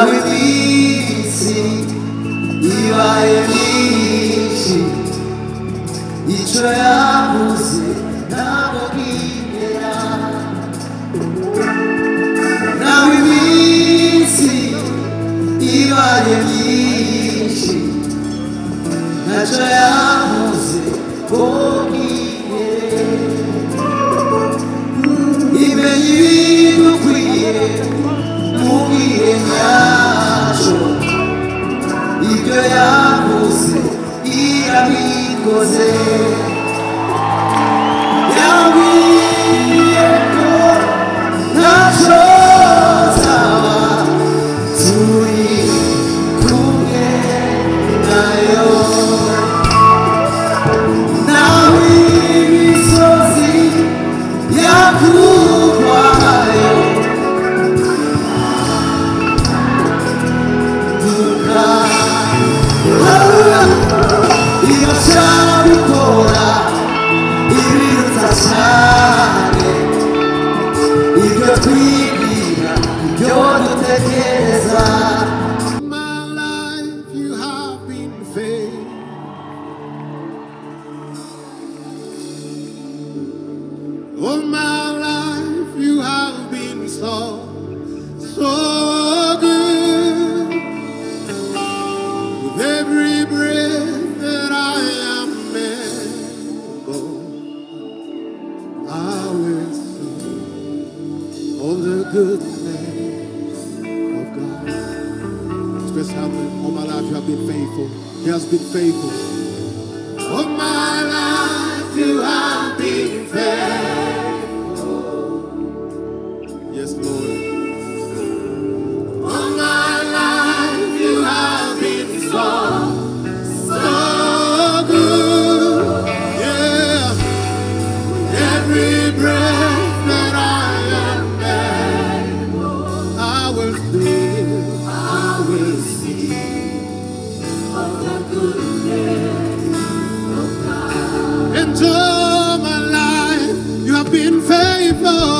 amici, i vai amici, i tuoi abusi, la morire. Navi amici, i vai amici, la tua ibyo yavuze irabikoze yambwiye ko ntashobora Yes, Lord. All my life you have been so, so good. Yeah. Every breath that I am able, I will live, I will see all the goodness of God. And all my life you have been faithful.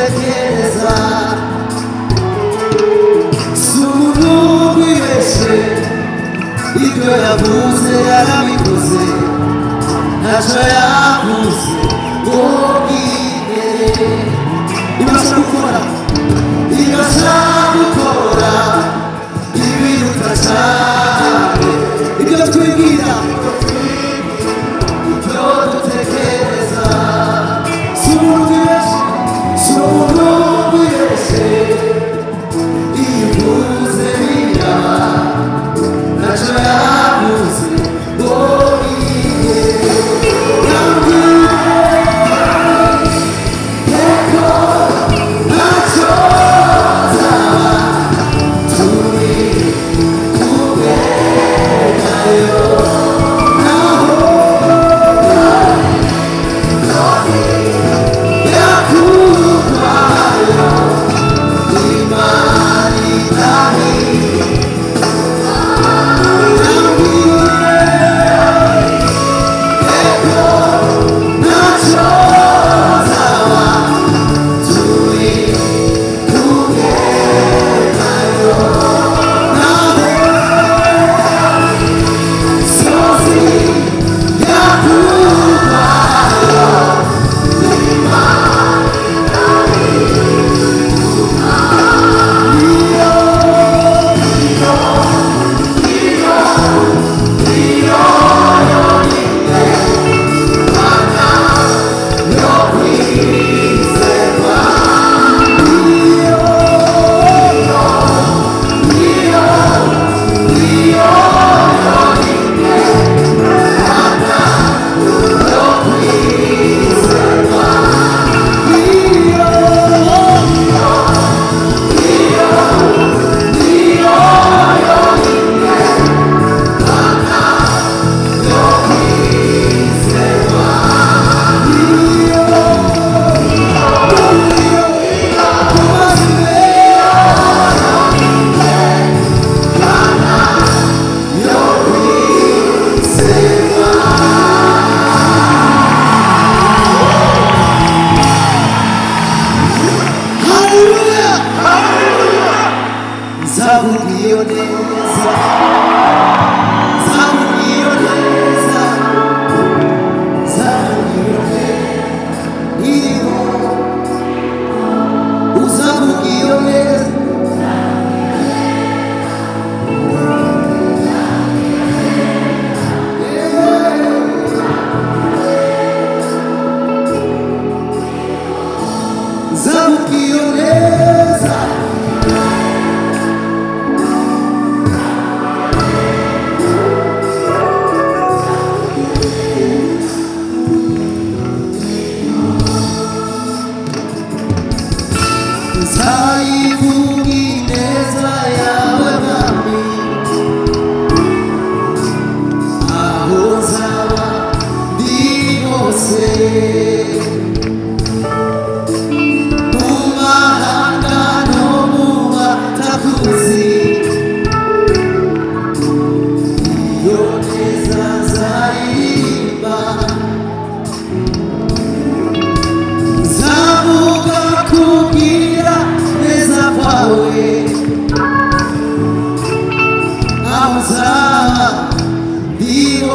tekereza Sumunu wibeshe Ibyo yavuze yarabikoze Ntacyo yavuze ubwigere Ibyo ashaka gukora Ibyo ashaka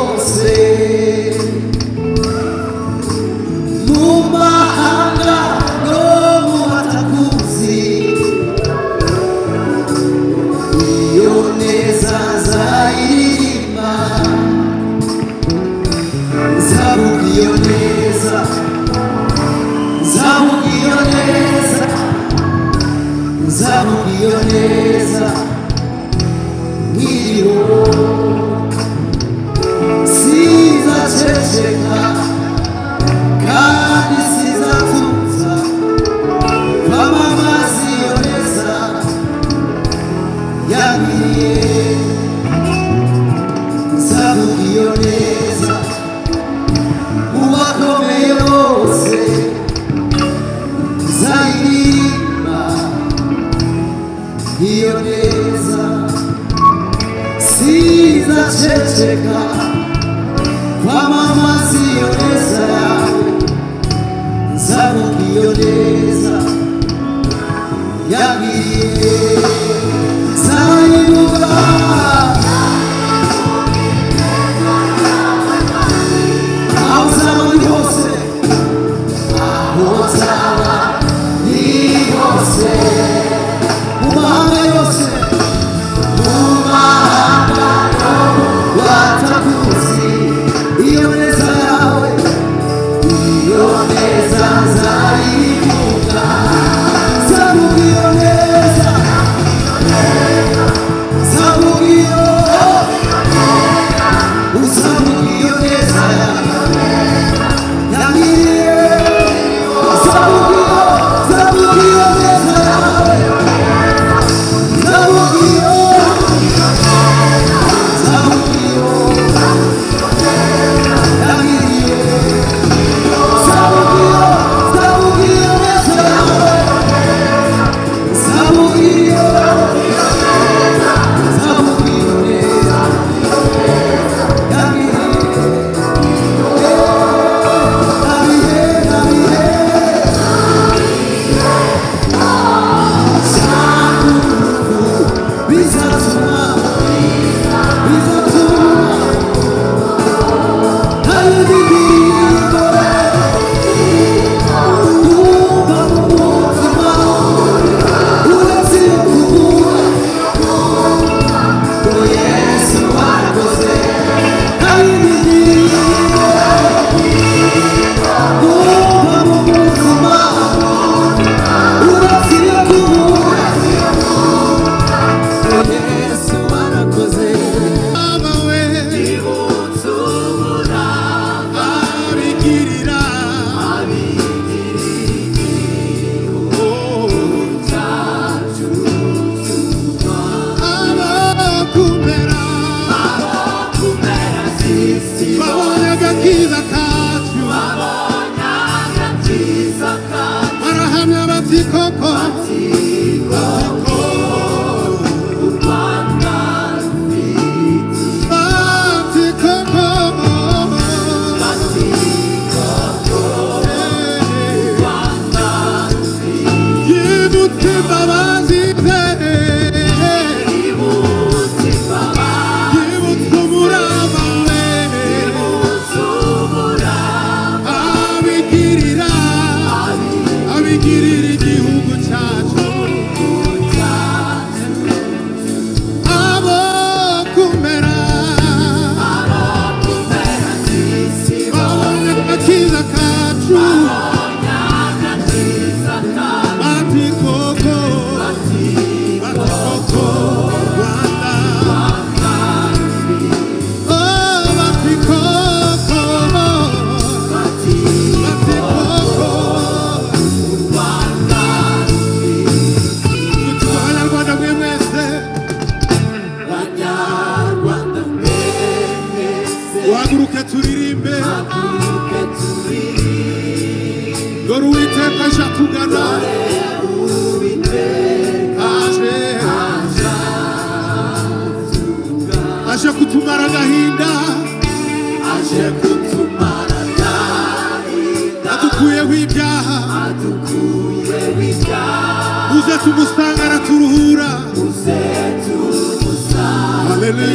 você.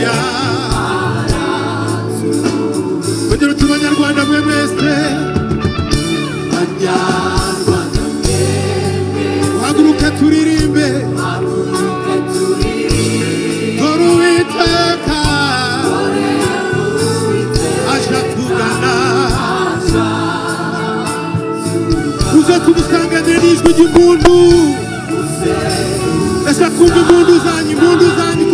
Haleluya. Kugira uti banyarwanda mwe mwese banyarwanda mwemwe haguruka turirimbe haguruka turirimbe dore uwiteka aje tugana uze tumusanganire n'ijwi ry'impundu ndashaka kumva impundu zanyu impundu zanyu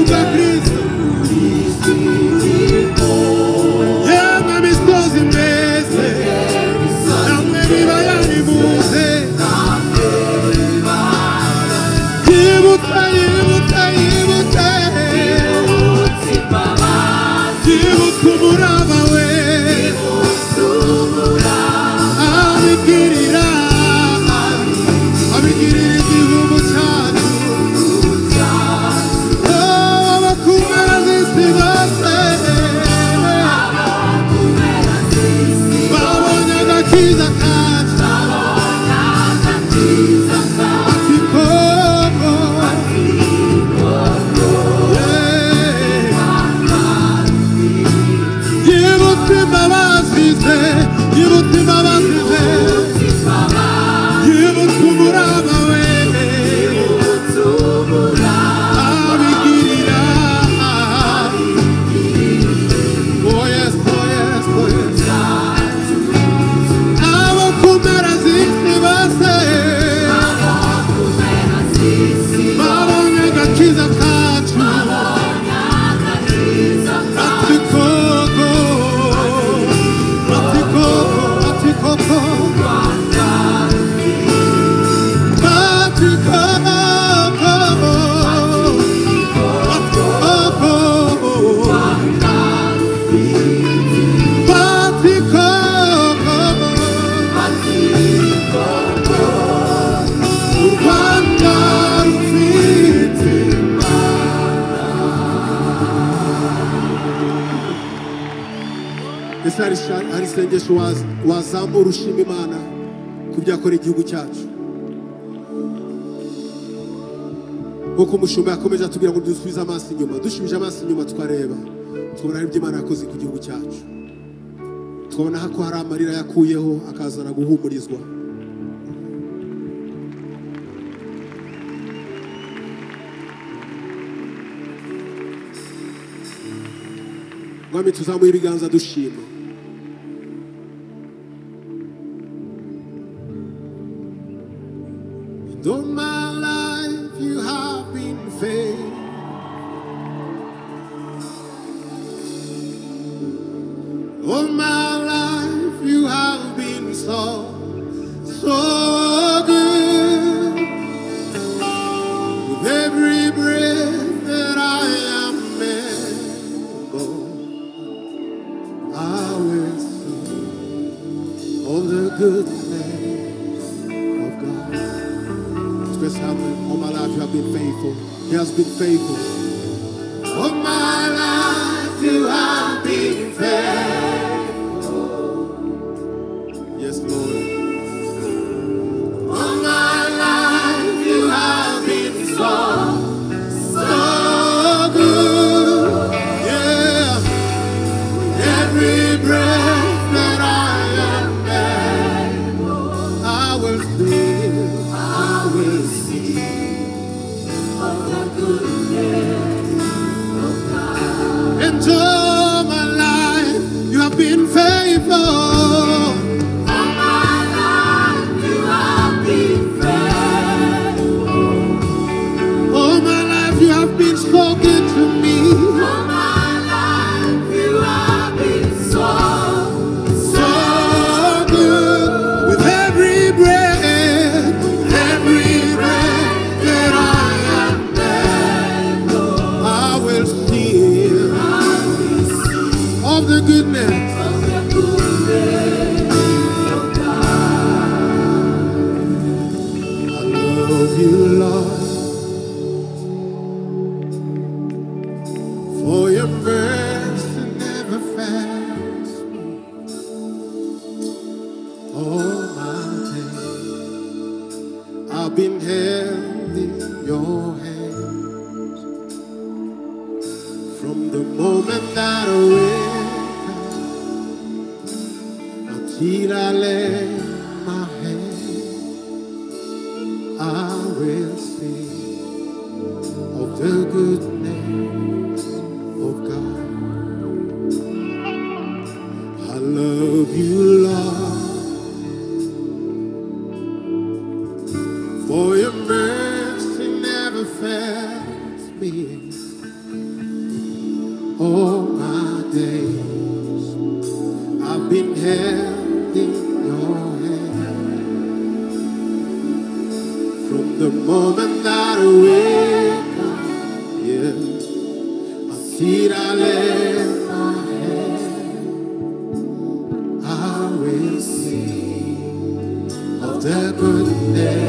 amasengesho wazamura ushima imana ku byakorera igihugu cyacu. Nk'uko umushumba yakomeje atubwira ngo dusubize amaso inyuma dusubije amaso inyuma twareba tubona ibyo imana yakoze ku gihugu cyacu. Twabona ko hari amarira yakuyeho akazana guhumurizwa. Mwami tuzamuye ibiganza dushima do mal. I will see be of the good. I've been held in your hand. of the goodness.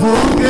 forget.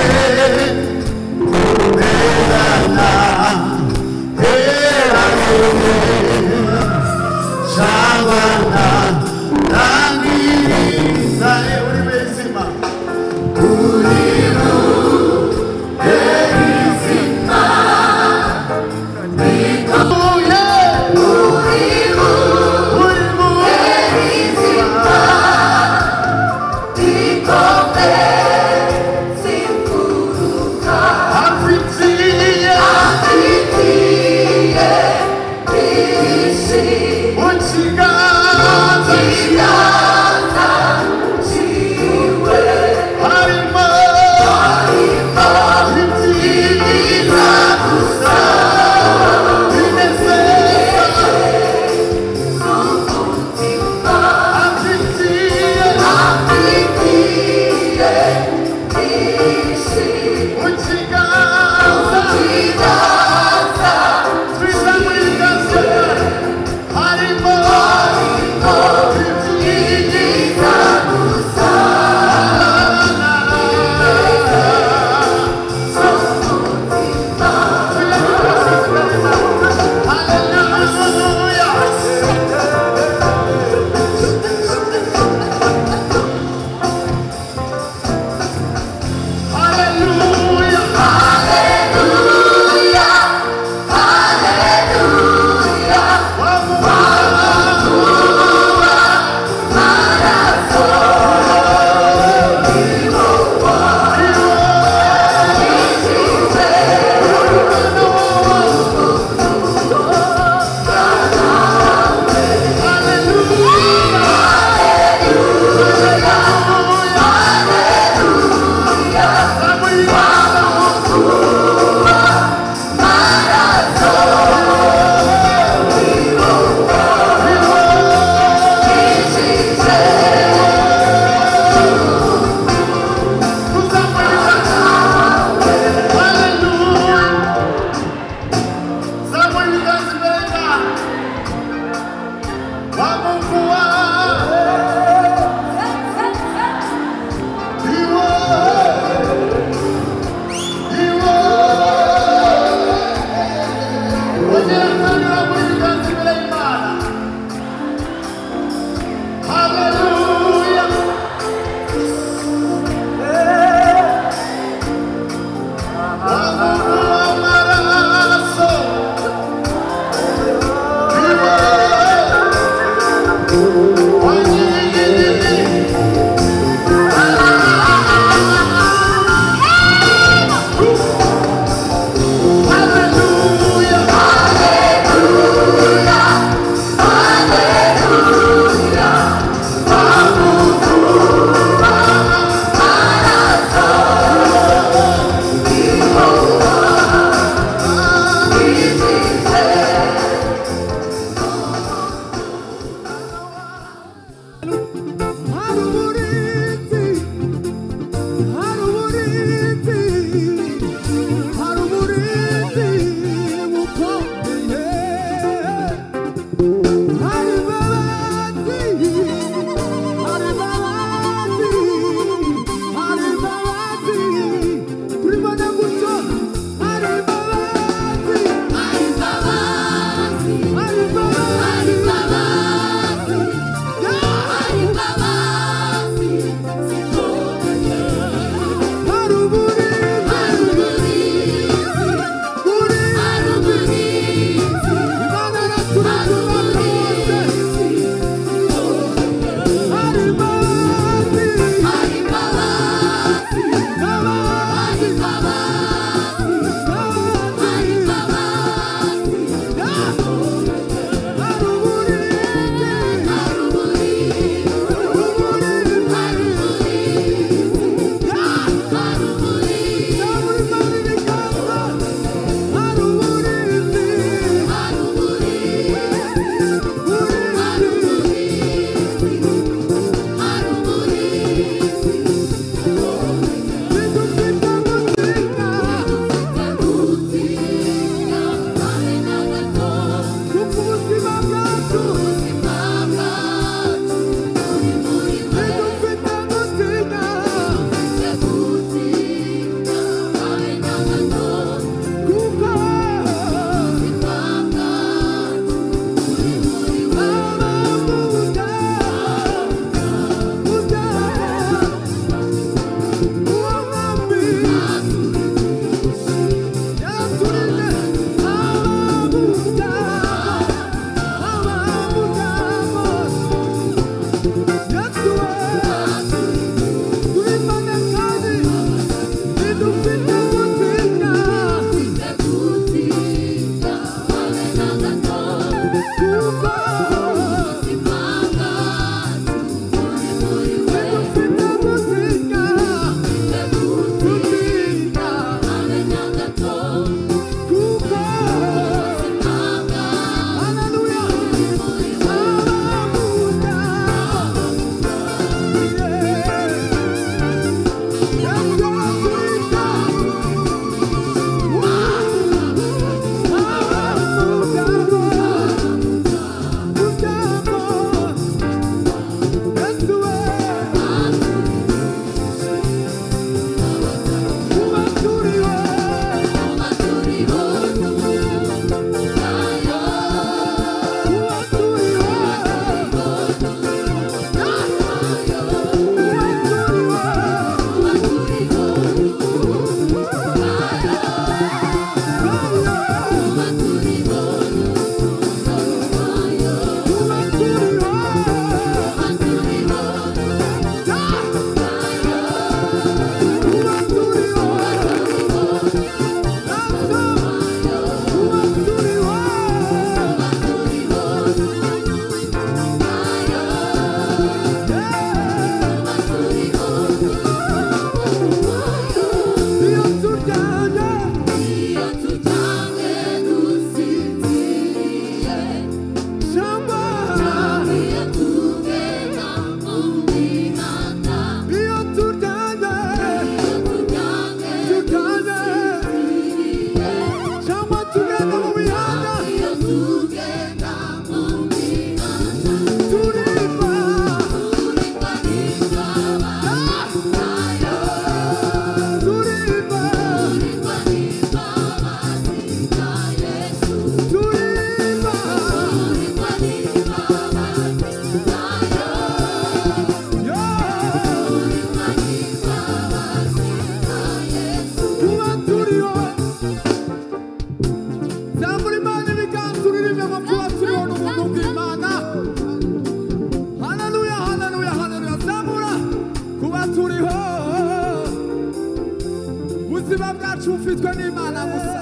Ubuzima bwacu bufitwe n'imana gusa.